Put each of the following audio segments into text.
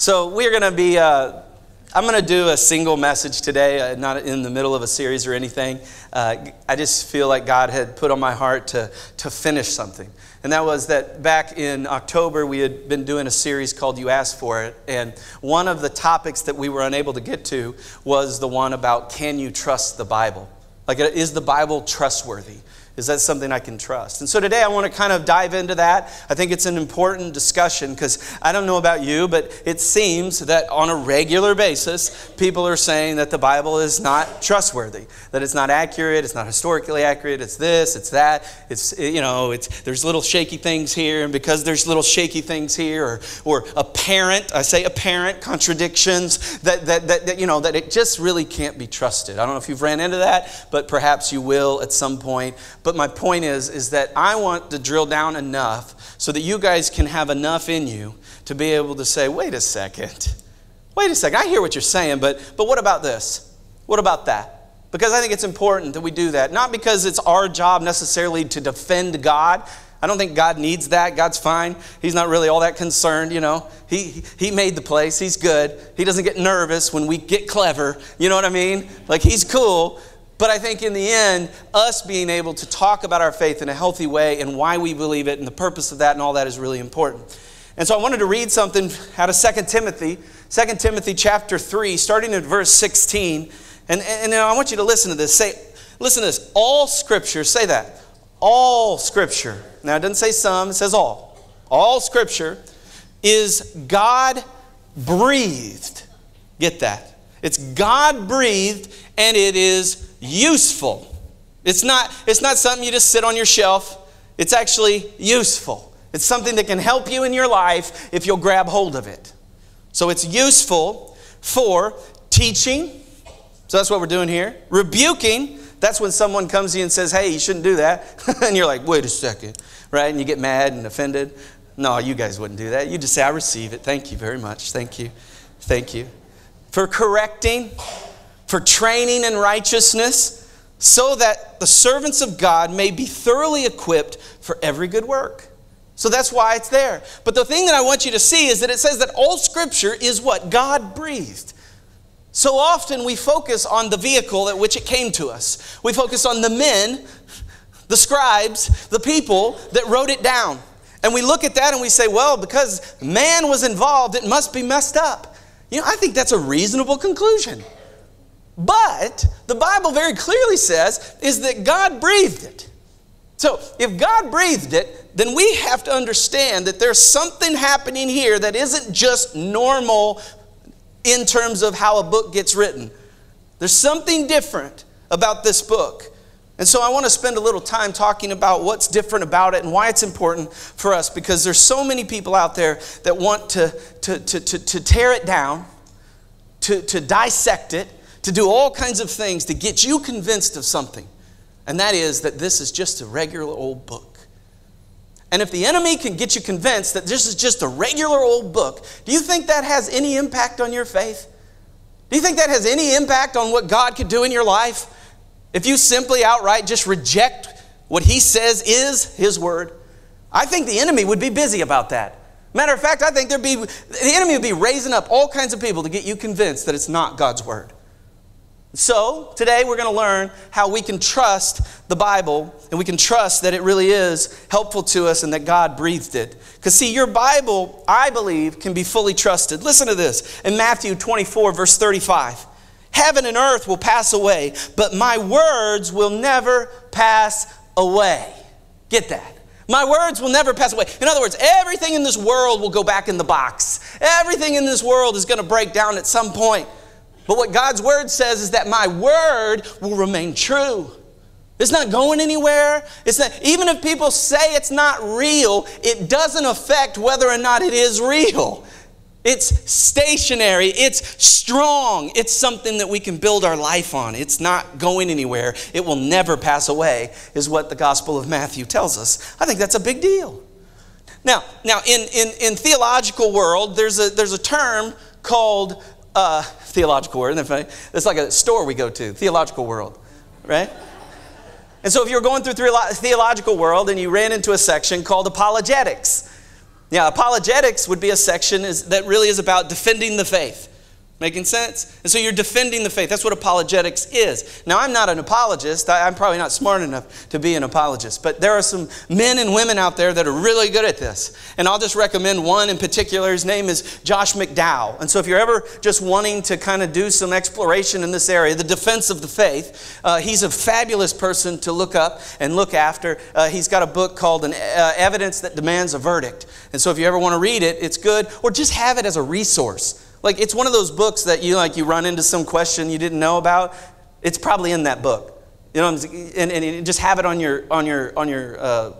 So we're going to be, uh, I'm going to do a single message today, uh, not in the middle of a series or anything. Uh, I just feel like God had put on my heart to, to finish something. And that was that back in October, we had been doing a series called You Asked For It. And one of the topics that we were unable to get to was the one about can you trust the Bible? Like, is the Bible trustworthy? Is that something I can trust? And so today I want to kind of dive into that. I think it's an important discussion because I don't know about you, but it seems that on a regular basis, people are saying that the Bible is not trustworthy, that it's not accurate, it's not historically accurate, it's this, it's that, it's, you know, it's, there's little shaky things here, and because there's little shaky things here, or, or apparent, I say apparent contradictions, that, that, that, that, you know, that it just really can't be trusted. I don't know if you've ran into that, but perhaps you will at some point. But but my point is, is that I want to drill down enough so that you guys can have enough in you to be able to say, wait a second. Wait a second. I hear what you're saying, but, but what about this? What about that? Because I think it's important that we do that. Not because it's our job necessarily to defend God. I don't think God needs that. God's fine. He's not really all that concerned, you know. He, he made the place. He's good. He doesn't get nervous when we get clever. You know what I mean? Like, he's cool. But I think in the end, us being able to talk about our faith in a healthy way and why we believe it and the purpose of that and all that is really important. And so I wanted to read something out of 2 Timothy, 2 Timothy chapter 3, starting at verse 16. And, and I want you to listen to this. Say, listen to this. All scripture, say that. All scripture. Now it doesn't say some, it says all. All scripture is God breathed. Get that. It's God breathed and it is useful. It's not, it's not something you just sit on your shelf, it's actually useful. It's something that can help you in your life if you'll grab hold of it. So it's useful for teaching. So that's what we're doing here. Rebuking. That's when someone comes to you and says, hey, you shouldn't do that. and you're like, wait a second, right? And you get mad and offended. No, you guys wouldn't do that. You just say, I receive it. Thank you very much. Thank you. Thank you. For correcting for training in righteousness, so that the servants of God may be thoroughly equipped for every good work. So that's why it's there. But the thing that I want you to see is that it says that all scripture is what? God breathed. So often we focus on the vehicle at which it came to us. We focus on the men, the scribes, the people that wrote it down. And we look at that and we say, well, because man was involved, it must be messed up. You know, I think that's a reasonable conclusion. But the Bible very clearly says is that God breathed it. So if God breathed it, then we have to understand that there's something happening here that isn't just normal in terms of how a book gets written. There's something different about this book. And so I want to spend a little time talking about what's different about it and why it's important for us because there's so many people out there that want to, to, to, to, to tear it down, to, to dissect it, to do all kinds of things to get you convinced of something. And that is that this is just a regular old book. And if the enemy can get you convinced that this is just a regular old book, do you think that has any impact on your faith? Do you think that has any impact on what God could do in your life? If you simply outright just reject what He says is His Word, I think the enemy would be busy about that. Matter of fact, I think there'd be, the enemy would be raising up all kinds of people to get you convinced that it's not God's Word. So, today we're going to learn how we can trust the Bible and we can trust that it really is helpful to us and that God breathed it. Because, see, your Bible, I believe, can be fully trusted. Listen to this in Matthew 24, verse 35. Heaven and earth will pass away, but my words will never pass away. Get that. My words will never pass away. In other words, everything in this world will go back in the box. Everything in this world is going to break down at some point. But what God's word says is that my word will remain true. It's not going anywhere. It's not, even if people say it's not real, it doesn't affect whether or not it is real. It's stationary, it's strong, it's something that we can build our life on. It's not going anywhere. It will never pass away, is what the Gospel of Matthew tells us. I think that's a big deal. Now, now in, in, in theological world, there's a, there's a term called uh, theological word? It's like a store we go to, theological world, right? And so if you're going through theological world and you ran into a section called apologetics, Yeah, apologetics would be a section is, that really is about defending the faith. Making sense? And so you're defending the faith. That's what apologetics is. Now, I'm not an apologist. I, am probably not smart enough to be an apologist. But there are some men and women out there that are really good at this. And I'll just recommend one in particular. His name is Josh McDowell. And so if you're ever just wanting to kind of do some exploration in this area, the defense of the faith, uh, he's a fabulous person to look up and look after. Uh, he's got a book called An uh, Evidence That Demands a Verdict. And so if you ever want to read it, it's good. Or just have it as a resource. Like it's one of those books that you like you run into some question you didn't know about. It's probably in that book. You know, and, and just have it on your on your on your uh,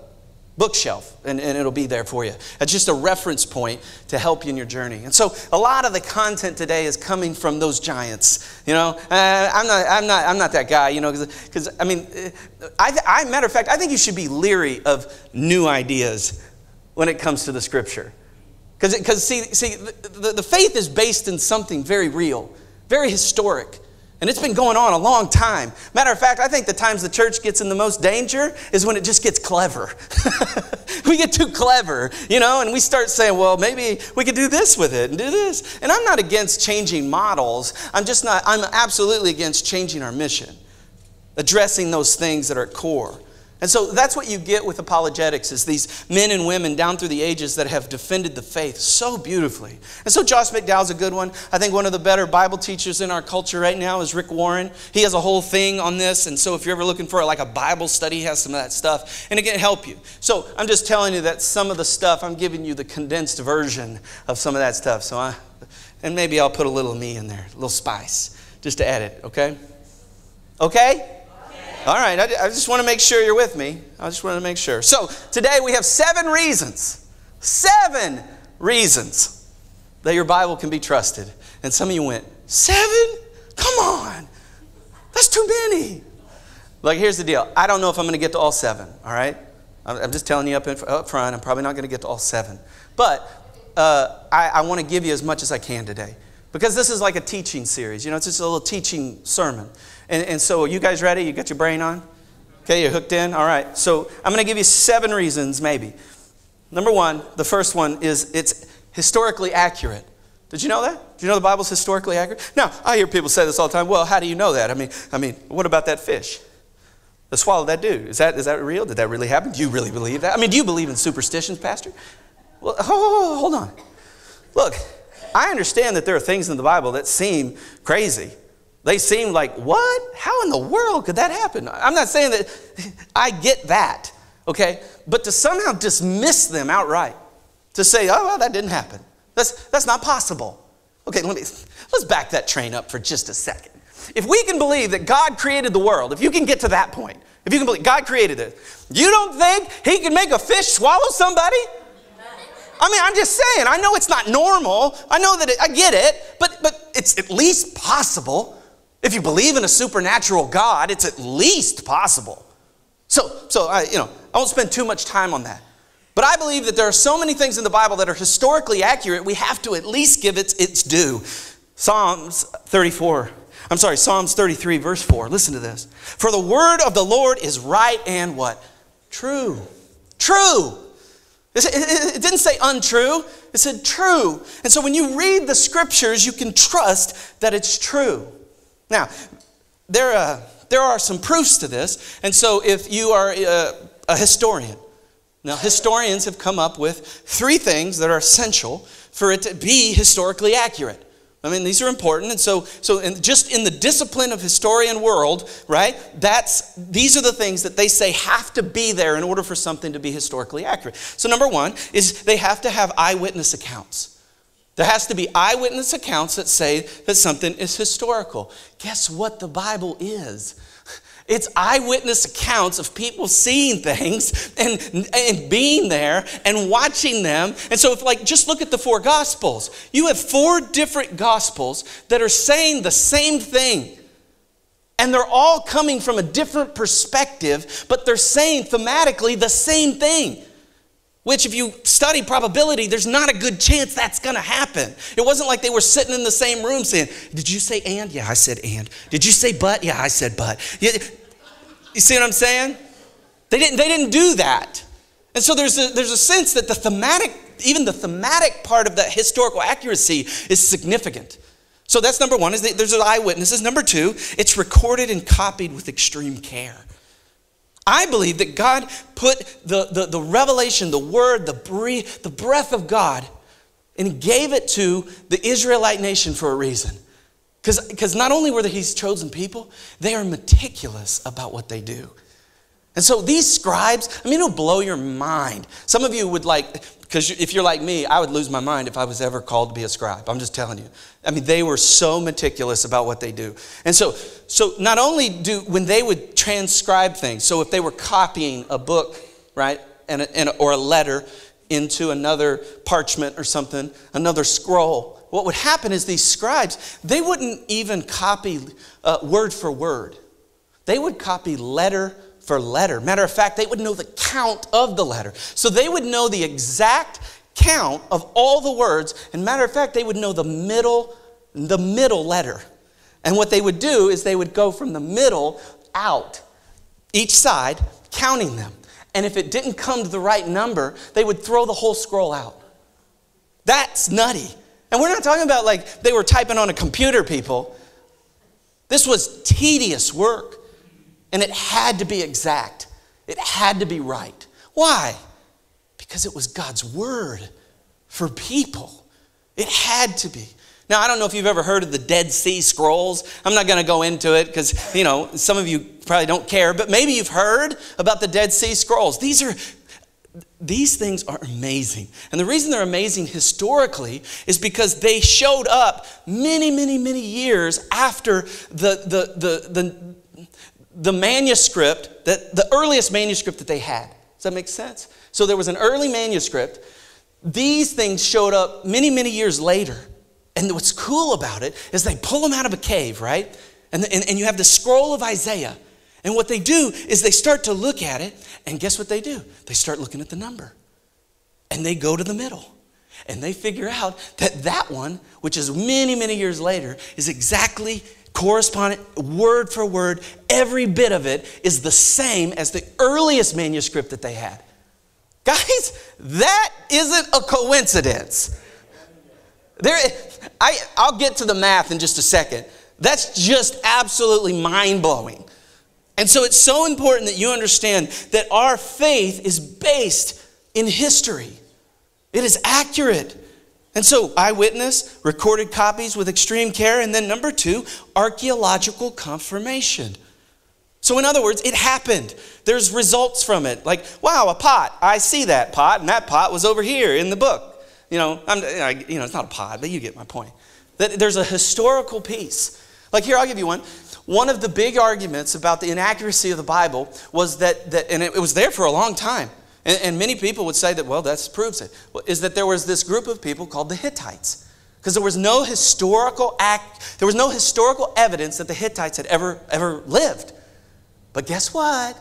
bookshelf, and, and it'll be there for you. It's just a reference point to help you in your journey. And so, a lot of the content today is coming from those giants. You know, uh, I'm not I'm not I'm not that guy. You know, because I mean, uh, I, I matter of fact, I think you should be leery of new ideas when it comes to the Scripture. Because, see, see the, the faith is based in something very real, very historic. And it's been going on a long time. Matter of fact, I think the times the church gets in the most danger is when it just gets clever. we get too clever, you know, and we start saying, well, maybe we could do this with it and do this. And I'm not against changing models. I'm just not, I'm absolutely against changing our mission, addressing those things that are core. And so that's what you get with apologetics is these men and women down through the ages that have defended the faith so beautifully. And so Josh McDowell's a good one. I think one of the better Bible teachers in our culture right now is Rick Warren. He has a whole thing on this. And so if you're ever looking for like a Bible study, he has some of that stuff and it can help you. So I'm just telling you that some of the stuff, I'm giving you the condensed version of some of that stuff. So I, and maybe I'll put a little me in there, a little spice, just to add it, okay? Okay? All right, I, just want to make sure you're with me. I just want to make sure. So, today we have seven reasons, seven reasons that your Bible can be trusted. And some of you went, Seven? Come on. That's too many. Like, here's the deal I don't know if I'm going to get to all seven, all right? I'm just telling you up, in, up front, I'm probably not going to get to all seven. But uh, I, I want to give you as much as I can today. Because this is like a teaching series. You know, it's just a little teaching sermon. And, and so, are you guys ready? You got your brain on? Okay, you're hooked in? All right. So, I'm going to give you seven reasons, maybe. Number one, the first one is it's historically accurate. Did you know that? Do you know the Bible's historically accurate? Now, I hear people say this all the time. Well, how do you know that? I mean, I mean, what about that fish? The swallow that dude. Is that, is that real? Did that really happen? Do you really believe that? I mean, do you believe in superstitions, Pastor? Well, oh, hold on. Look, I understand that there are things in the Bible that seem crazy. They seem like, what? How in the world could that happen? I'm not saying that I get that, okay? But to somehow dismiss them outright, to say, oh, well, that didn't happen, that's, that's not possible. Okay, let me, let's back that train up for just a second. If we can believe that God created the world, if you can get to that point, if you can believe God created it, you don't think He can make a fish swallow somebody? I mean, I'm just saying, I know it's not normal. I know that it, I get it, but, but it's at least possible. If you believe in a supernatural God, it's at least possible. So, so I, you know, I won't spend too much time on that. But I believe that there are so many things in the Bible that are historically accurate, we have to at least give it its due. Psalms 34, I'm sorry, Psalms 33, verse 4. Listen to this. For the word of the Lord is right and what? True. True. It didn't say untrue, it said true. And so when you read the scriptures, you can trust that it's true. Now, there, uh, there are some proofs to this. And so if you are uh, a historian, now historians have come up with three things that are essential for it to be historically accurate. I mean, these are important. And so, so in, just in the discipline of historian world, right, that's, these are the things that they say have to be there in order for something to be historically accurate. So number one is they have to have eyewitness accounts. There has to be eyewitness accounts that say that something is historical. Guess what the Bible is? It's eyewitness accounts of people seeing things and, and being there and watching them. And so, if like, just look at the four gospels. You have four different gospels that are saying the same thing. And they're all coming from a different perspective, but they're saying thematically the same thing. Which, if you study probability, there's not a good chance that's going to happen. It wasn't like they were sitting in the same room saying, Did you say and? Yeah, I said and. Did you say but? Yeah, I said but. You see what I'm saying? They didn't, they didn't do that. And so there's a, there's a sense that the thematic even the thematic part of that historical accuracy is significant. So that's number one, is there's eyewitnesses. Number two, it's recorded and copied with extreme care. I believe that God put the, the, the revelation, the word, the breath, the breath of God, and gave it to the Israelite nation for a reason. Because not only were they his chosen people, they are meticulous about what they do. And so these scribes, I mean, it'll blow your mind. Some of you would like, because if you're like me, I would lose my mind if I was ever called to be a scribe. I'm just telling you. I mean, they were so meticulous about what they do. And so, so not only do, when they would transcribe things, so if they were copying a book, right, and, a, and a, or a letter into another parchment or something, another scroll, what would happen is these scribes, they wouldn't even copy uh, word for word. They would copy letter for letter. Matter of fact, they would know the count of the letter. So they would know the exact count of all the words. And matter of fact, they would know the middle, the middle letter. And what they would do is they would go from the middle out, each side, counting them. And if it didn't come to the right number, they would throw the whole scroll out. That's nutty. And we're not talking about like they were typing on a computer, people. This was tedious work. And it had to be exact, it had to be right. Why? Because it was God's word for people. It had to be. Now, I don't know if you've ever heard of the Dead Sea Scrolls. I'm not going to go into it because, you know, some of you probably don't care, but maybe you've heard about the Dead Sea Scrolls. These are these things are amazing. And the reason they're amazing historically is because they showed up many, many, many years after the, the, the, the, the manuscript, that, the earliest manuscript that they had. Does that make sense? So there was an early manuscript. These things showed up many, many years later. And what's cool about it is they pull them out of a cave, right? And, and, and you have the scroll of Isaiah. And what they do is they start to look at it, and guess what they do? They start looking at the number. And they go to the middle. And they figure out that that one, which is many, many years later, is exactly correspondent, word for word. Every bit of it is the same as the earliest manuscript that they had. Guys, that isn't a coincidence. There, I, I'll get to the math in just a second. That's just absolutely mind blowing. And so it's so important that you understand that our faith is based in history, it is accurate. And so, eyewitness, recorded copies with extreme care, and then number two, archaeological confirmation. So, in other words, it happened. There's results from it. Like, wow, a pot. I see that pot, and that pot was over here in the book. You know, I'm, you know, it's not a pot, but you get my point. That there's a historical piece. Like, here, I'll give you one. One of the big arguments about the inaccuracy of the Bible was that, that and it was there for a long time, and, and many people would say that, well, that proves it, is that there was this group of people called the Hittites. Because there was no historical act, there was no historical evidence that the Hittites had ever, ever lived. But guess what?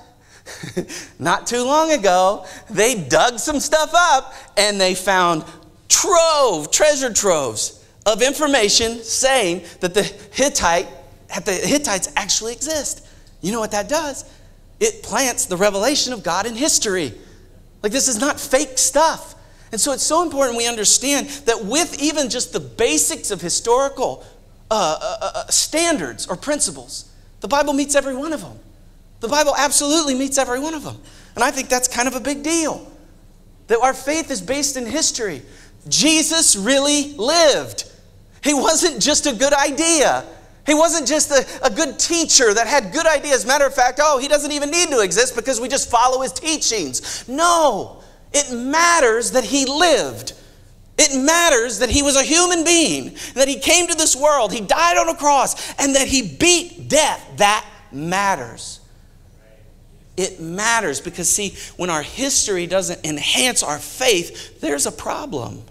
Not too long ago, they dug some stuff up and they found trove, treasure troves of information saying that the Hittite that the Hittites actually exist. You know what that does? It plants the revelation of God in history. Like, this is not fake stuff. And so it's so important we understand that with even just the basics of historical uh, uh, uh, uh standards or principles, the Bible meets every one of them. The Bible absolutely meets every one of them. And I think that's kind of a big deal. That our faith is based in history. Jesus really lived. He wasn't just a good idea. He wasn't just a, a good teacher that had good ideas. Matter of fact, oh, he doesn't even need to exist because we just follow his teachings. No, it matters that he lived. It matters that he was a human being, that he came to this world, he died on a cross, and that he beat death. That matters. It matters because, see, when our history doesn't enhance our faith, there's a problem,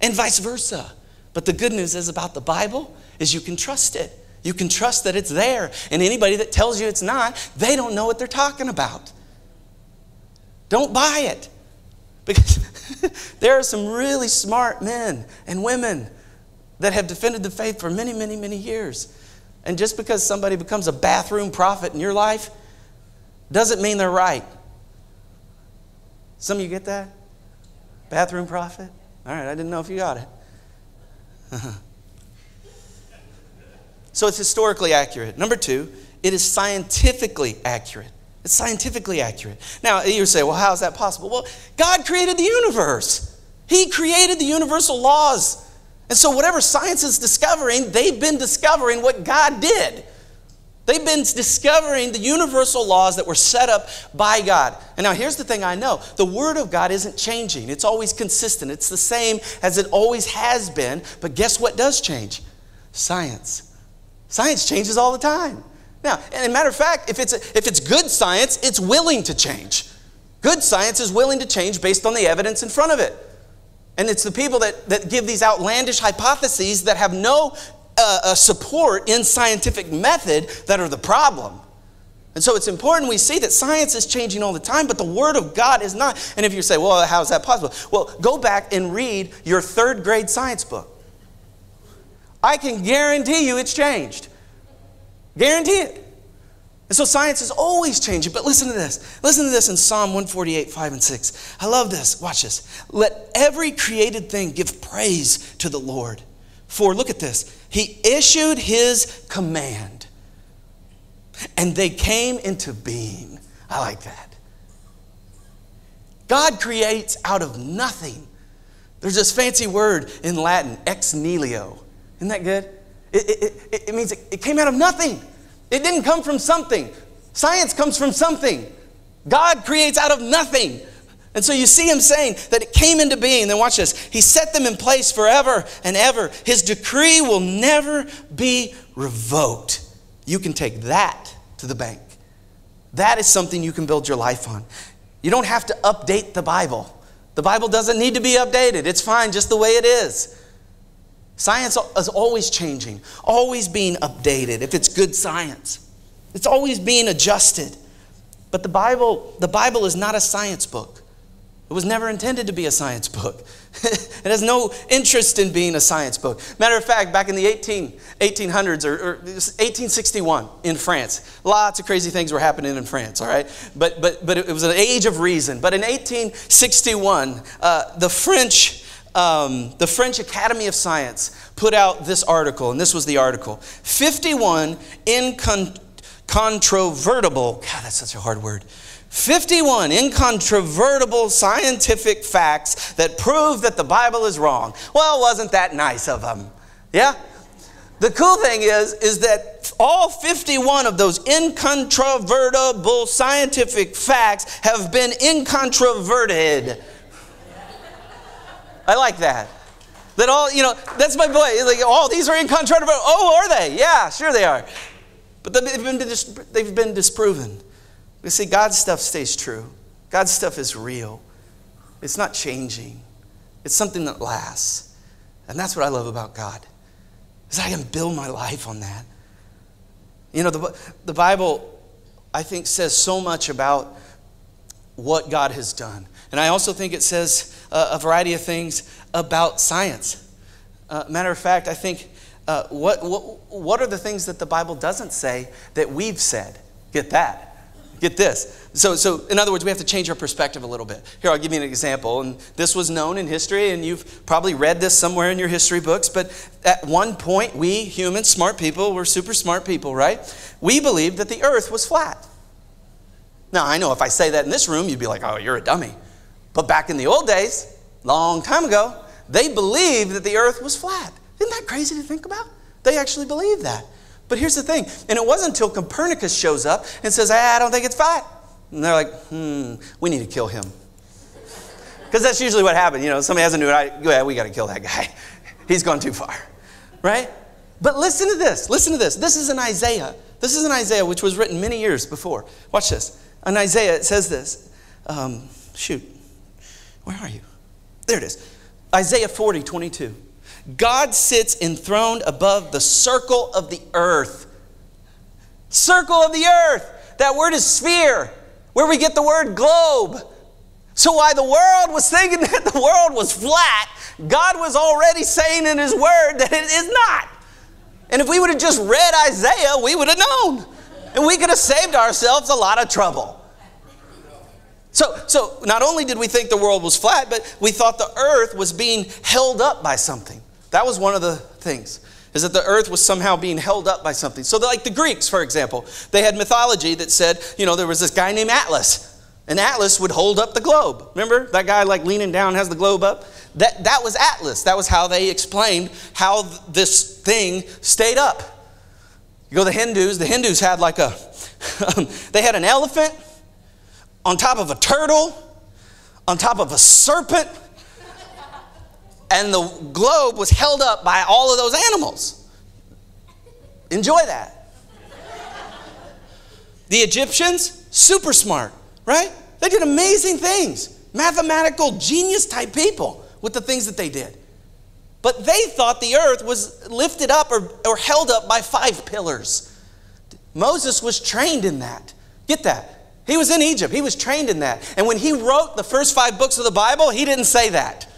and vice versa. But the good news is about the Bible is you can trust it. You can trust that it's there. And anybody that tells you it's not, they don't know what they're talking about. Don't buy it. Because there are some really smart men and women that have defended the faith for many, many, many years. And just because somebody becomes a bathroom prophet in your life doesn't mean they're right. Some of you get that? Bathroom prophet? All right, I didn't know if you got it. so it's historically accurate. Number two, it is scientifically accurate. It's scientifically accurate. Now, you say, well, how is that possible? Well, God created the universe, He created the universal laws. And so, whatever science is discovering, they've been discovering what God did. They've been discovering the universal laws that were set up by God. And now here's the thing I know the Word of God isn't changing, it's always consistent. It's the same as it always has been. But guess what does change? Science. Science changes all the time. Now, and a matter of fact, if it's, if it's good science, it's willing to change. Good science is willing to change based on the evidence in front of it. And it's the people that, that give these outlandish hypotheses that have no uh, uh, support in scientific method that are the problem. And so it's important we see that science is changing all the time, but the Word of God is not. And if you say, well, how is that possible? Well, go back and read your third grade science book. I can guarantee you it's changed. Guarantee it. And so science is always changing. But listen to this. Listen to this in Psalm 148, 5 and 6. I love this. Watch this. Let every created thing give praise to the Lord. For look at this. He issued his command, and they came into being. I like that. God creates out of nothing. There's this fancy word in Latin, ex nihilo. Isn't that good? It, it, it, it means it, it came out of nothing. It didn't come from something. Science comes from something. God creates out of nothing. And so you see him saying that it came into being. Then watch this. He set them in place forever and ever. His decree will never be revoked. You can take that to the bank. That is something you can build your life on. You don't have to update the Bible. The Bible doesn't need to be updated. It's fine just the way it is. Science is always changing, always being updated if it's good science. It's always being adjusted. But the Bible, the Bible is not a science book. It was never intended to be a science book. it has no interest in being a science book. Matter of fact, back in the 18, 1800s or, or 1861 in France, lots of crazy things were happening in France, all right? But, but, but it was an age of reason. But in 1861, uh, the French um, the French Academy of Science put out this article, and this was the article 51 incontrovertible, God, that's such a hard word. 51 incontrovertible scientific facts that prove that the Bible is wrong. Well, wasn't that nice of them? Yeah? The cool thing is, is that all 51 of those incontrovertible scientific facts have been incontroverted. I like that. That all, you know, that's my boy. Like, oh, these are incontrovertible. Oh, are they? Yeah, sure they are. But they've been, they've been disproven. You see, God's stuff stays true. God's stuff is real. It's not changing. It's something that lasts. And that's what I love about God. Is I can build my life on that. You know, the, the Bible, I think, says so much about what God has done. And I also think it says uh, a variety of things about science. Uh, matter of fact, I think uh, what, what, what are the things that the Bible doesn't say that we've said? Get that. Get this. So, so, in other words, we have to change our perspective a little bit. Here, I'll give you an example. And this was known in history, and you've probably read this somewhere in your history books. But at one point, we humans, smart people, we're super smart people, right? We believed that the earth was flat. Now, I know if I say that in this room, you'd be like, oh, you're a dummy. But back in the old days, long time ago, they believed that the earth was flat. Isn't that crazy to think about? They actually believed that. But here's the thing, and it wasn't until Copernicus shows up and says, ah, I don't think it's flat. And they're like, hmm, we need to kill him. Because that's usually what happens. You know, somebody has a new idea, we got to kill that guy. He's gone too far, right? But listen to this. Listen to this. This is in Isaiah. This is in Isaiah, which was written many years before. Watch this. In Isaiah, it says this. Um, shoot. Where are you? There it is. Isaiah 40, 22. God sits enthroned above the circle of the earth. Circle of the earth. That word is sphere, where we get the word globe. So while the world was thinking that the world was flat, God was already saying in His Word that it is not. And if we would have just read Isaiah, we would have known. And we could have saved ourselves a lot of trouble. So, so not only did we think the world was flat, but we thought the earth was being held up by something. That was one of the things is that the earth was somehow being held up by something. So, like the Greeks, for example, they had mythology that said, you know, there was this guy named Atlas, and Atlas would hold up the globe. Remember that guy like leaning down has the globe up? That, that was Atlas. That was how they explained how th- this thing stayed up. You go to the Hindus, the Hindus had like a, they had an elephant on top of a turtle, on top of a serpent, and the globe was held up by all of those animals. Enjoy that. The Egyptians, super smart, right? They did amazing things, mathematical genius type people with the things that they did. But they thought the earth was lifted up or, or held up by five pillars. Moses was trained in that. Get that. He was in Egypt, he was trained in that. And when he wrote the first five books of the Bible, he didn't say that.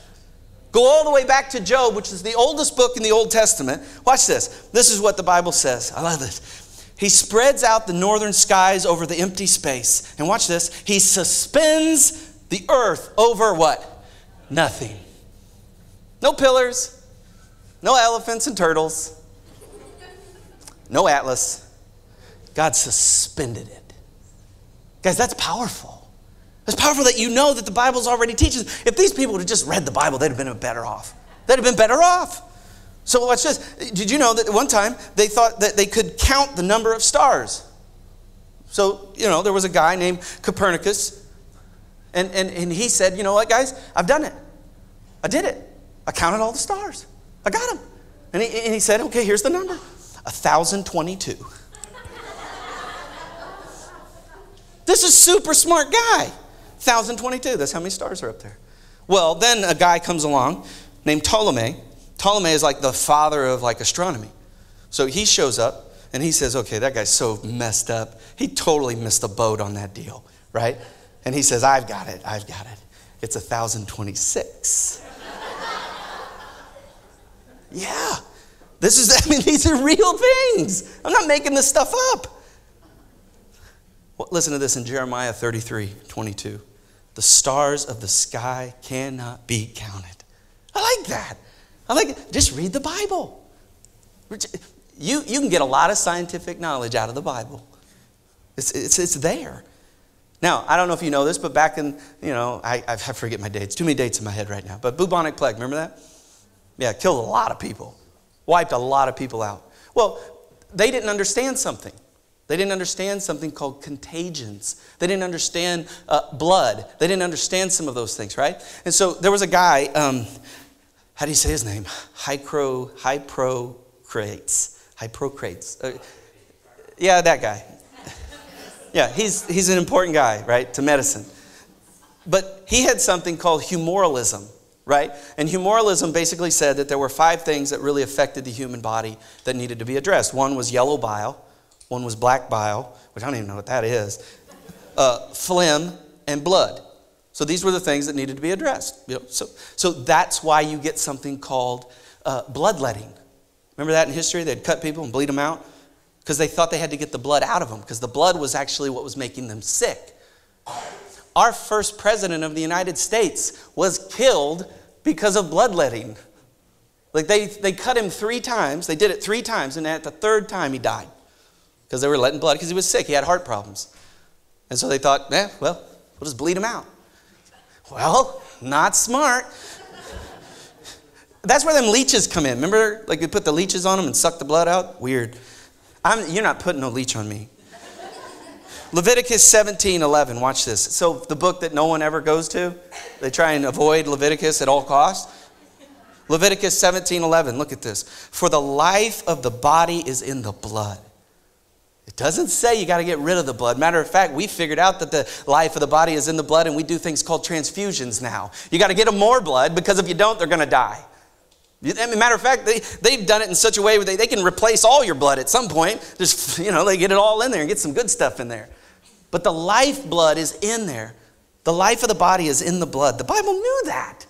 Go all the way back to Job, which is the oldest book in the Old Testament. Watch this. This is what the Bible says. I love this. He spreads out the northern skies over the empty space. And watch this. He suspends the earth over what? Nothing. No pillars, no elephants and turtles, no Atlas. God suspended it. Guys, that's powerful. It's powerful that you know that the Bible's already teaches. If these people would have just read the Bible, they'd have been better off. They'd have been better off. So watch this. Did you know that at one time they thought that they could count the number of stars? So, you know, there was a guy named Copernicus, and, and, and he said, you know what, guys, I've done it. I did it. I counted all the stars. I got them. And he, and he said, okay, here's the number 1,022. This is super smart guy. 1,022. That's how many stars are up there. Well, then a guy comes along named Ptolemy. Ptolemy is like the father of like astronomy. So he shows up and he says, okay, that guy's so messed up. He totally missed the boat on that deal, right? And he says, I've got it, I've got it. It's 1,026. yeah. This is, I mean, these are real things. I'm not making this stuff up. Well, listen to this in Jeremiah 33 22. The stars of the sky cannot be counted. I like that. I like it. Just read the Bible. You, you can get a lot of scientific knowledge out of the Bible. It's, it's, it's there. Now, I don't know if you know this, but back in, you know, I, I forget my dates. Too many dates in my head right now. But bubonic plague, remember that? Yeah, killed a lot of people, wiped a lot of people out. Well, they didn't understand something. They didn't understand something called contagions. They didn't understand uh, blood. They didn't understand some of those things, right? And so there was a guy, um, how do you say his name? Hypro, Hippocrates. Hippocrates. Uh, yeah, that guy. Yeah, he's, he's an important guy, right, to medicine. But he had something called humoralism, right? And humoralism basically said that there were five things that really affected the human body that needed to be addressed. One was yellow bile. One was black bile, which I don't even know what that is, uh, phlegm, and blood. So these were the things that needed to be addressed. You know, so, so that's why you get something called uh, bloodletting. Remember that in history? They'd cut people and bleed them out because they thought they had to get the blood out of them because the blood was actually what was making them sick. Our first president of the United States was killed because of bloodletting. Like they, they cut him three times, they did it three times, and at the third time he died because they were letting blood because he was sick. He had heart problems. And so they thought, eh, well, we'll just bleed him out. Well, not smart. That's where them leeches come in. Remember, like they put the leeches on them and suck the blood out? Weird. I'm, you're not putting no leech on me. Leviticus 17 11. Watch this. So, the book that no one ever goes to, they try and avoid Leviticus at all costs. Leviticus 17 11. Look at this. For the life of the body is in the blood. It doesn't say you got to get rid of the blood. Matter of fact, we figured out that the life of the body is in the blood, and we do things called transfusions now. You got to get them more blood because if you don't, they're going to die. Matter of fact, they, they've done it in such a way where they, they can replace all your blood at some point. Just, you know, they get it all in there and get some good stuff in there. But the life blood is in there. The life of the body is in the blood. The Bible knew that.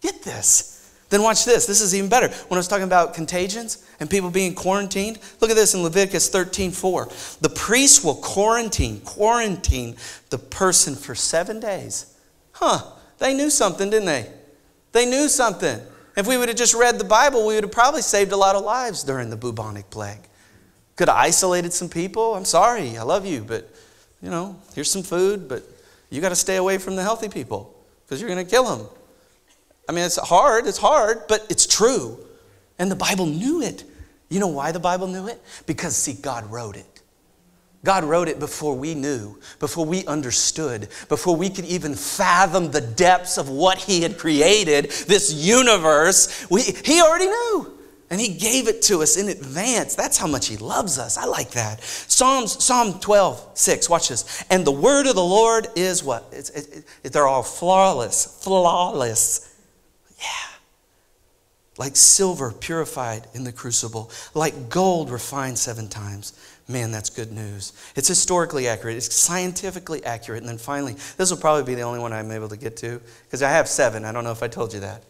Get this. Then watch this. This is even better. When I was talking about contagions and people being quarantined, look at this in Leviticus 13 4. The priest will quarantine, quarantine the person for seven days. Huh. They knew something, didn't they? They knew something. If we would have just read the Bible, we would have probably saved a lot of lives during the bubonic plague. Could have isolated some people. I'm sorry, I love you, but you know, here's some food, but you got to stay away from the healthy people because you're going to kill them. I mean, it's hard, it's hard, but it's true. And the Bible knew it. You know why the Bible knew it? Because, see, God wrote it. God wrote it before we knew, before we understood, before we could even fathom the depths of what He had created, this universe. We, he already knew. And He gave it to us in advance. That's how much He loves us. I like that. Psalms, Psalm 12, 6. Watch this. And the word of the Lord is what? It's, it, it, they're all flawless, flawless yeah. Like silver purified in the crucible, like gold refined seven times. Man, that's good news. It's historically accurate, it's scientifically accurate. And then finally, this will probably be the only one I'm able to get to because I have seven. I don't know if I told you that.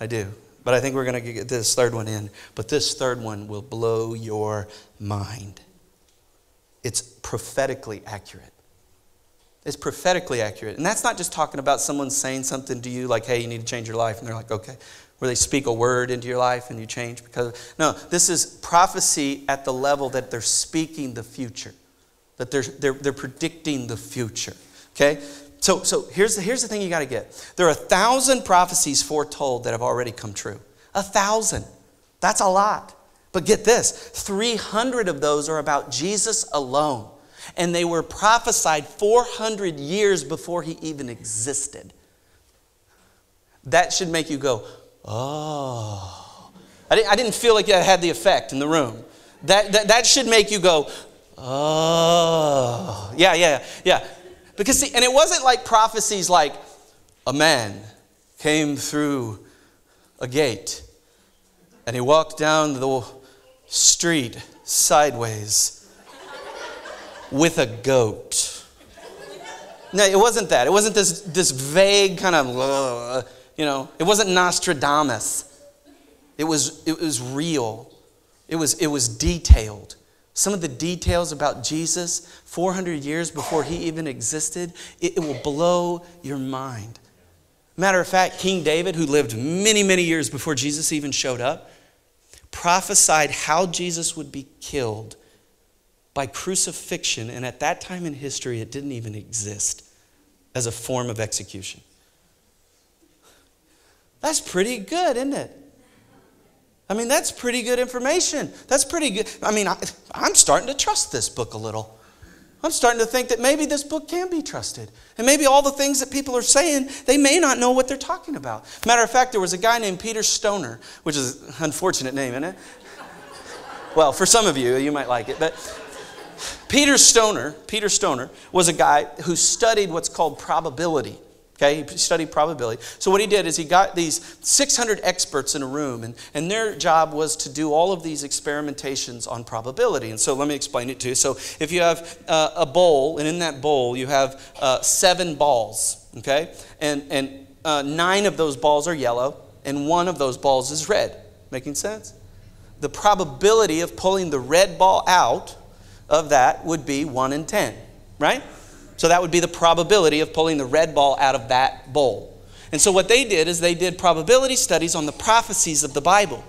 I do. But I think we're going to get this third one in. But this third one will blow your mind. It's prophetically accurate. It's prophetically accurate. And that's not just talking about someone saying something to you like, hey, you need to change your life. And they're like, okay. Where they speak a word into your life and you change because. No, this is prophecy at the level that they're speaking the future, that they're, they're, they're predicting the future. Okay? So, so here's, the, here's the thing you got to get there are a thousand prophecies foretold that have already come true. A thousand. That's a lot. But get this 300 of those are about Jesus alone and they were prophesied 400 years before he even existed. That should make you go, oh. I didn't feel like that had the effect in the room. That, that, that should make you go, oh. Yeah, yeah, yeah. Because, see, and it wasn't like prophecies like a man came through a gate and he walked down the street sideways with a goat. No, it wasn't that. It wasn't this, this vague kind of, you know, it wasn't Nostradamus. It was, it was real. It was, it was detailed. Some of the details about Jesus 400 years before he even existed, it, it will blow your mind. Matter of fact, King David, who lived many, many years before Jesus even showed up, prophesied how Jesus would be killed by crucifixion, and at that time in history, it didn't even exist as a form of execution. That's pretty good, isn't it? I mean, that's pretty good information. That's pretty good. I mean, I, am starting to trust this book a little. I'm starting to think that maybe this book can be trusted. And maybe all the things that people are saying, they may not know what they're talking about. Matter of fact, there was a guy named Peter Stoner, which is an unfortunate name, isn't it? Well, for some of you, you might like it. But Peter Stoner, Peter Stoner was a guy who studied what's called probability. Okay, he studied probability. So what he did is he got these 600 experts in a room, and, and their job was to do all of these experimentations on probability. And so let me explain it to you. So if you have uh, a bowl, and in that bowl you have uh, seven balls, okay, and and uh, nine of those balls are yellow, and one of those balls is red. Making sense? The probability of pulling the red ball out of that would be 1 in 10, right? So that would be the probability of pulling the red ball out of that bowl. And so what they did is they did probability studies on the prophecies of the Bible.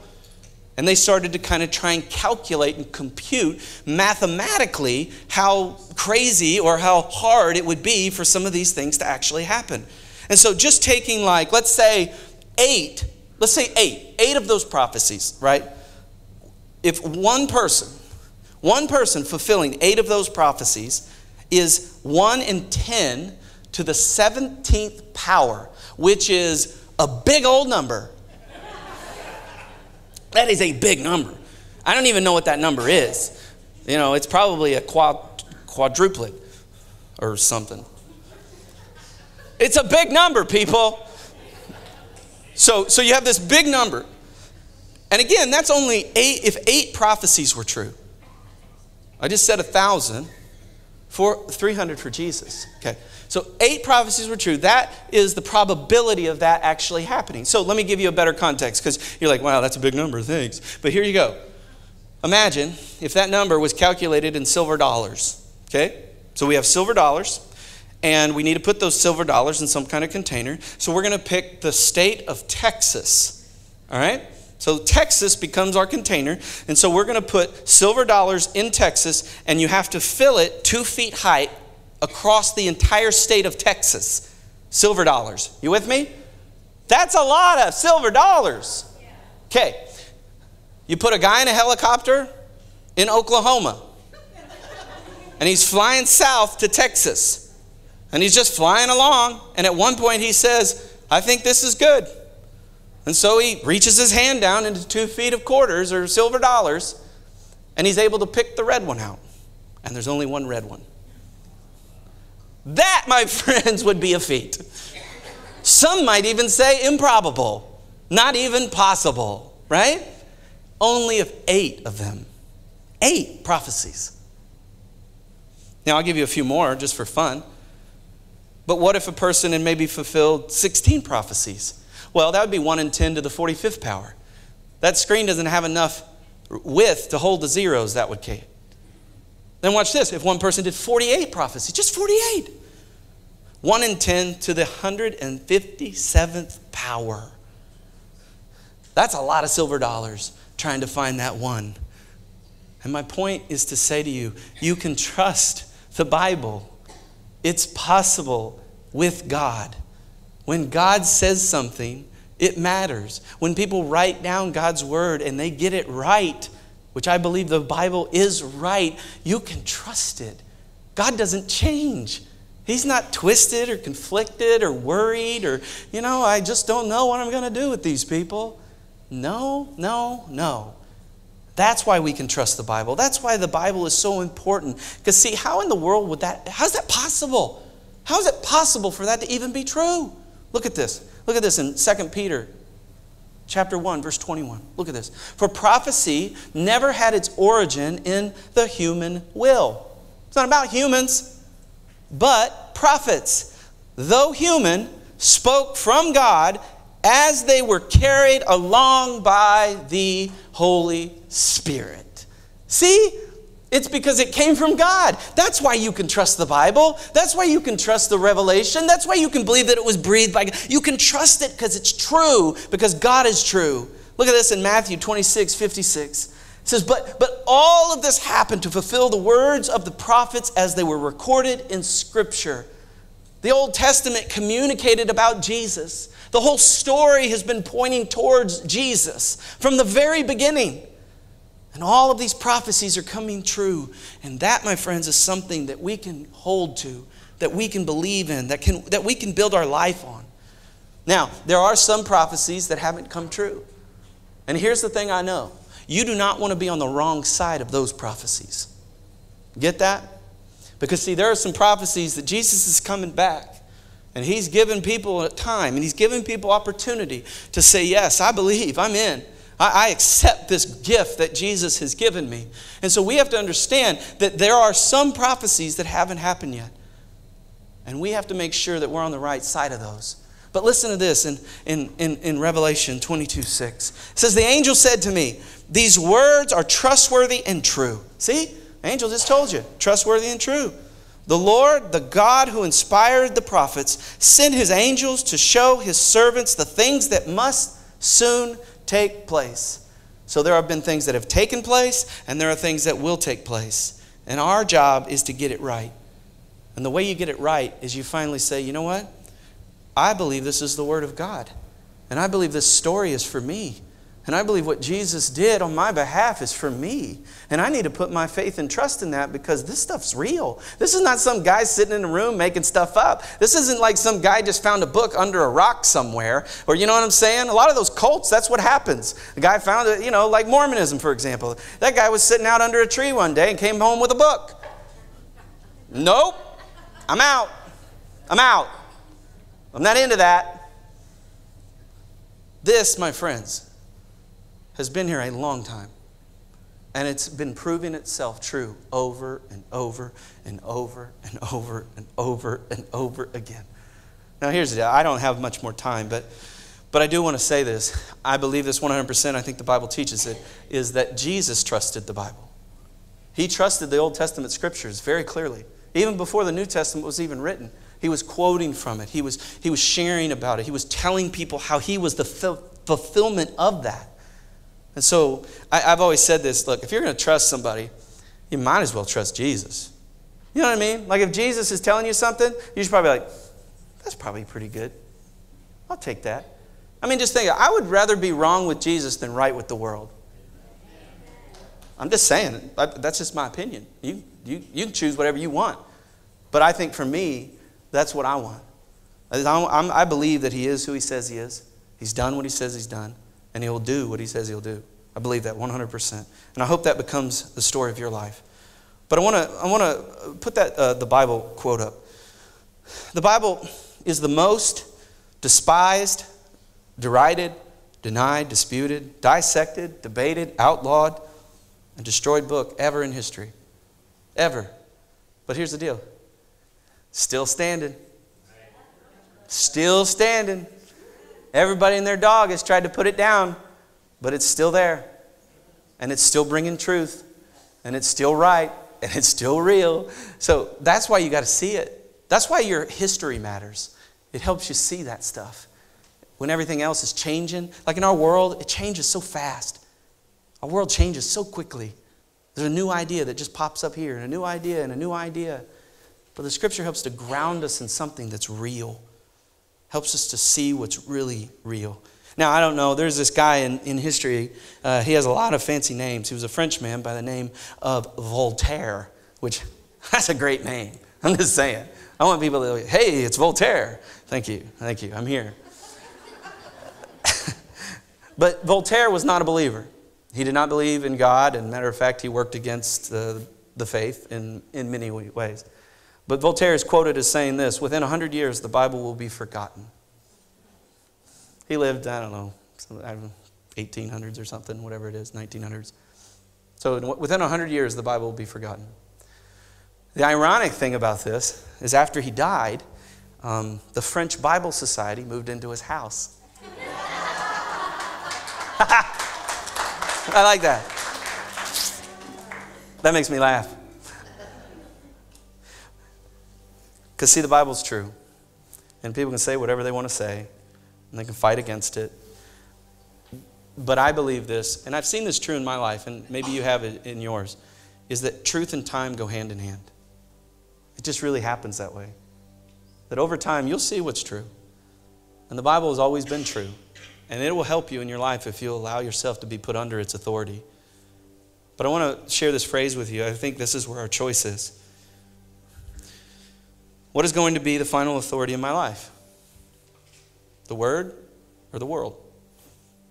And they started to kind of try and calculate and compute mathematically how crazy or how hard it would be for some of these things to actually happen. And so just taking, like, let's say eight, let's say eight, eight of those prophecies, right? If one person one person fulfilling eight of those prophecies is 1 in 10 to the 17th power, which is a big old number. that is a big number. I don't even know what that number is. You know, it's probably a quad, quadruplet or something. It's a big number, people. So, so you have this big number. And again, that's only eight, if eight prophecies were true. I just said a thousand. For 300 for Jesus. Okay. So eight prophecies were true. That is the probability of that actually happening. So let me give you a better context because you're like, wow, that's a big number. Thanks. But here you go. Imagine if that number was calculated in silver dollars. Okay. So we have silver dollars and we need to put those silver dollars in some kind of container. So we're going to pick the state of Texas. All right? So Texas becomes our container. And so we're going to put silver dollars in Texas, and you have to fill it two feet high across the entire state of Texas. Silver dollars. You with me? That's a lot of silver dollars. Okay. You put a guy in a helicopter in Oklahoma, and he's flying south to Texas. And he's just flying along. And at one point, he says, I think this is good. And so he reaches his hand down into two feet of quarters or silver dollars, and he's able to pick the red one out. And there's only one red one. That, my friends, would be a feat. Some might even say improbable, not even possible, right? Only if eight of them, eight prophecies. Now, I'll give you a few more just for fun. But what if a person had maybe fulfilled 16 prophecies? Well, that would be 1 in 10 to the 45th power. That screen doesn't have enough width to hold the zeros that would count. Then watch this. If one person did 48 prophecies, just 48, 1 in 10 to the 157th power. That's a lot of silver dollars trying to find that one. And my point is to say to you, you can trust the Bible. It's possible with God. When God says something, it matters. When people write down God's word and they get it right, which I believe the Bible is right, you can trust it. God doesn't change. He's not twisted or conflicted or worried or, you know, I just don't know what I'm going to do with these people. No, no, no. That's why we can trust the Bible. That's why the Bible is so important. Because, see, how in the world would that, how's that possible? How is it possible for that to even be true? Look at this. Look at this in 2 Peter chapter 1 verse 21. Look at this. For prophecy never had its origin in the human will. It's not about humans, but prophets, though human, spoke from God as they were carried along by the Holy Spirit. See? It's because it came from God. That's why you can trust the Bible. That's why you can trust the revelation. That's why you can believe that it was breathed by God. You can trust it because it's true, because God is true. Look at this in Matthew 26, 56. It says, but, but all of this happened to fulfill the words of the prophets as they were recorded in Scripture. The Old Testament communicated about Jesus. The whole story has been pointing towards Jesus from the very beginning. And all of these prophecies are coming true. And that, my friends, is something that we can hold to, that we can believe in, that, can, that we can build our life on. Now, there are some prophecies that haven't come true. And here's the thing I know you do not want to be on the wrong side of those prophecies. Get that? Because, see, there are some prophecies that Jesus is coming back. And he's given people a time and he's given people opportunity to say, Yes, I believe, I'm in. I, I accept this gift that Jesus has given me. And so we have to understand that there are some prophecies that haven't happened yet. And we have to make sure that we're on the right side of those. But listen to this in, in, in, in, Revelation 22 6. It says, The angel said to me, These words are trustworthy and true. See? Angel just told you, trustworthy and true. The Lord, the God who inspired the prophets, sent his angels to show his servants the things that must soon take place. So there have been things that have taken place, and there are things that will take place. And our job is to get it right. And the way you get it right is you finally say, you know what? I believe this is the Word of God. And I believe this story is for me. And I believe what Jesus did on my behalf is for me. And I need to put my faith and trust in that because this stuff's real. This is not some guy sitting in a room making stuff up. This isn't like some guy just found a book under a rock somewhere. Or you know what I'm saying? A lot of those cults, that's what happens. The guy found it, you know, like Mormonism, for example. That guy was sitting out under a tree one day and came home with a book. Nope. I'm out. I'm out. I'm not into that. This, my friends, has been here a long time. And it's been proving itself true over and over and over and over and over and over again. Now, here's the deal I don't have much more time, but, but I do want to say this. I believe this 100%. I think the Bible teaches it is that Jesus trusted the Bible. He trusted the Old Testament scriptures very clearly. Even before the New Testament was even written, he was quoting from it, he was, he was sharing about it, he was telling people how he was the fulfillment of that. And so I, have always said this look, if you're going to trust somebody, you might as well trust Jesus. You know what I mean? Like if Jesus is telling you something, you should probably like, that's probably pretty good. I'll take that. I mean, just think, I would rather be wrong with Jesus than right with the world. I'm just saying, that's just my opinion. You, you, you can choose whatever you want. But I think for me, that's what I want. I believe that He is who He says He is. He's done what He says He's done, and He will do what He says He'll do. I believe that 100%. And I hope that becomes the story of your life. But I want to I want to put that uh, the Bible quote up. The Bible is the most despised, derided, denied, disputed, dissected, debated, outlawed, and destroyed book ever in history. Ever. But here's the deal still standing. Still standing. Everybody and their dog has tried to put it down, but it's still there. And it's still bringing truth. And it's still right. And it's still real. So that's why you got to see it. That's why your history matters. It helps you see that stuff. When everything else is changing, like in our world, it changes so fast. Our world changes so quickly. There's a new idea that just pops up here, and a new idea, and a new idea. But the scripture helps to ground us in something that's real, helps us to see what's really real. Now, I don't know, there's this guy in, in history, uh, he has a lot of fancy names. He was a Frenchman by the name of Voltaire, which that's a great name. I'm just saying. I want people to, hey, it's Voltaire. Thank you, thank you, I'm here. but Voltaire was not a believer. He did not believe in God, and matter of fact, he worked against the, the faith in, in many ways. But Voltaire is quoted as saying this within 100 years, the Bible will be forgotten. He lived, I don't know, 1800s or something, whatever it is, 1900s. So within 100 years, the Bible will be forgotten. The ironic thing about this is after he died, um, the French Bible Society moved into his house. I like that. That makes me laugh. Because, see, the Bible's true. And people can say whatever they want to say, and they can fight against it. But I believe this, and I've seen this true in my life, and maybe you have it in yours, is that truth and time go hand in hand. It just really happens that way. That over time, you'll see what's true. And the Bible has always been true. And it will help you in your life if you allow yourself to be put under its authority. But I want to share this phrase with you. I think this is where our choice is. What is going to be the final authority in my life? The Word or the world?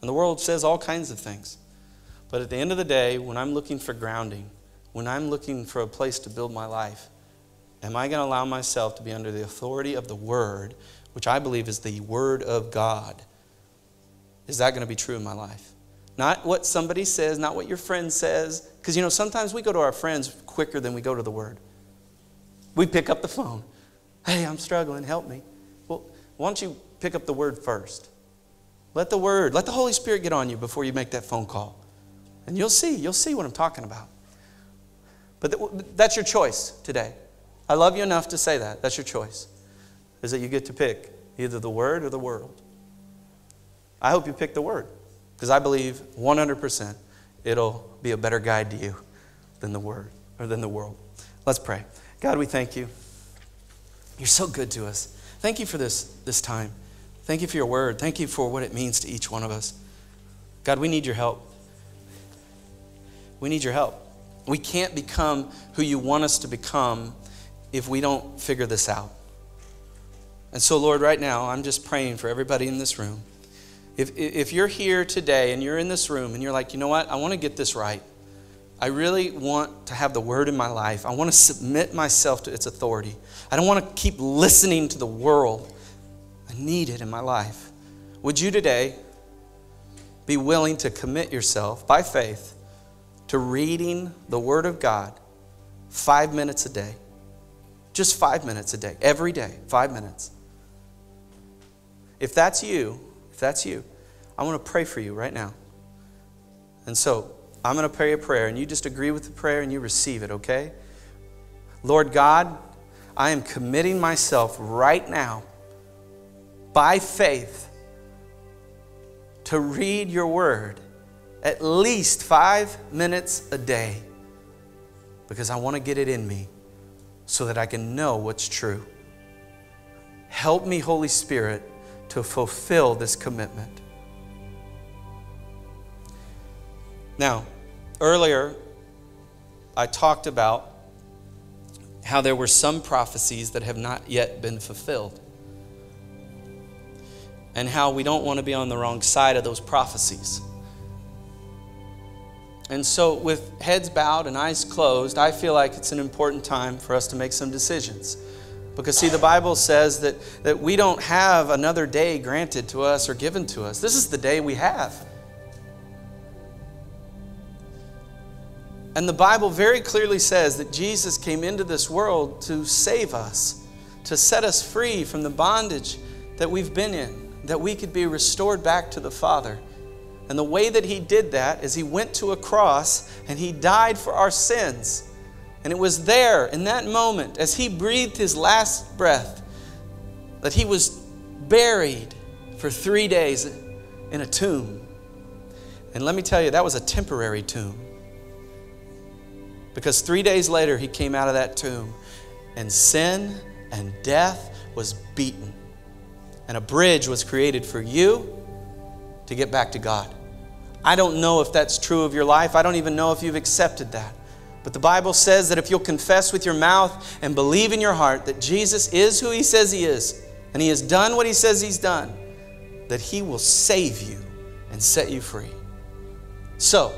And the world says all kinds of things. But at the end of the day, when I'm looking for grounding, when I'm looking for a place to build my life, am I going to allow myself to be under the authority of the Word, which I believe is the Word of God? Is that going to be true in my life? Not what somebody says, not what your friend says. Because, you know, sometimes we go to our friends quicker than we go to the Word. We pick up the phone. Hey, I'm struggling. Help me. Well, why don't you pick up the Word first? Let the Word, let the Holy Spirit get on you before you make that phone call. And you'll see, you'll see what I'm talking about. But that's your choice today. I love you enough to say that. That's your choice. Is that you get to pick either the Word or the world. I hope you pick the word because I believe 100% it'll be a better guide to you than the word or than the world. Let's pray. God, we thank you. You're so good to us. Thank you for this, this time. Thank you for your word. Thank you for what it means to each one of us. God, we need your help. We need your help. We can't become who you want us to become if we don't figure this out. And so, Lord, right now, I'm just praying for everybody in this room. If, if you're here today and you're in this room and you're like, you know what, I want to get this right. I really want to have the word in my life. I want to submit myself to its authority. I don't want to keep listening to the world. I need it in my life. Would you today be willing to commit yourself by faith to reading the Word of God five minutes a day. Just five minutes a day, every day, five minutes. If that's you, if that's you, I want to pray for you right now. And so I'm going to pray a prayer, and you just agree with the prayer and you receive it, okay? Lord God, I am committing myself right now by faith to read your word at least five minutes a day because I want to get it in me so that I can know what's true. Help me, Holy Spirit, to fulfill this commitment. Now, earlier, I talked about how there were some prophecies that have not yet been fulfilled, and how we don't want to be on the wrong side of those prophecies. And so, with heads bowed and eyes closed, I feel like it's an important time for us to make some decisions. Because, see, the Bible says that, that we don't have another day granted to us or given to us. This is the day we have. And the Bible very clearly says that Jesus came into this world to save us, to set us free from the bondage that we've been in, that we could be restored back to the Father. And the way that he did that is he went to a cross and he died for our sins. And it was there in that moment, as he breathed his last breath, that he was buried for three days in a tomb. And let me tell you, that was a temporary tomb. Because three days later, he came out of that tomb, and sin and death was beaten. And a bridge was created for you to get back to God. I don't know if that's true of your life. I don't even know if you've accepted that. But the Bible says that if you'll confess with your mouth and believe in your heart that Jesus is who he says he is, and he has done what he says he's done, that he will save you and set you free. So,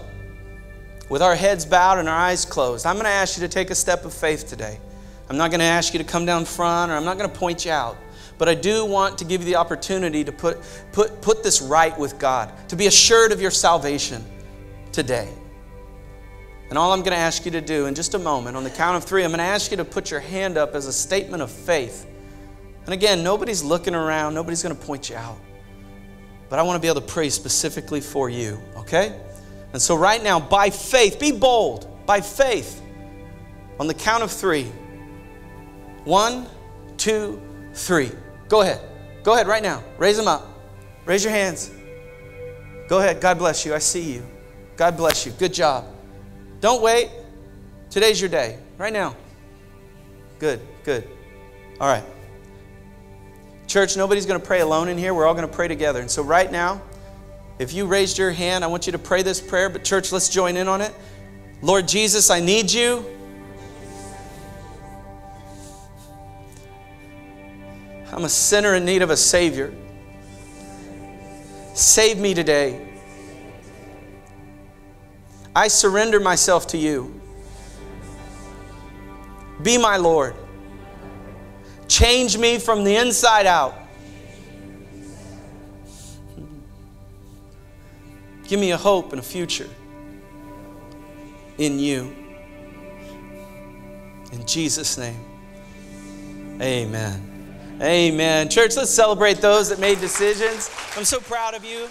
with our heads bowed and our eyes closed, I'm going to ask you to take a step of faith today. I'm not going to ask you to come down front or I'm not going to point you out. But I do want to give you the opportunity to put, put, put this right with God, to be assured of your salvation today. And all I'm going to ask you to do in just a moment, on the count of three, I'm going to ask you to put your hand up as a statement of faith. And again, nobody's looking around, nobody's going to point you out. But I want to be able to pray specifically for you, okay? And so, right now, by faith, be bold, by faith, on the count of three. One, two, three. Go ahead. Go ahead right now. Raise them up. Raise your hands. Go ahead. God bless you. I see you. God bless you. Good job. Don't wait. Today's your day. Right now. Good, good. All right. Church, nobody's going to pray alone in here. We're all going to pray together. And so, right now, if you raised your hand, I want you to pray this prayer. But, church, let's join in on it. Lord Jesus, I need you. I'm a sinner in need of a Savior. Save me today. I surrender myself to you. Be my Lord. Change me from the inside out. Give me a hope and a future in you. In Jesus' name, amen. Amen. Church, let's celebrate those that made decisions. I'm so proud of you.